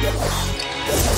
Yes.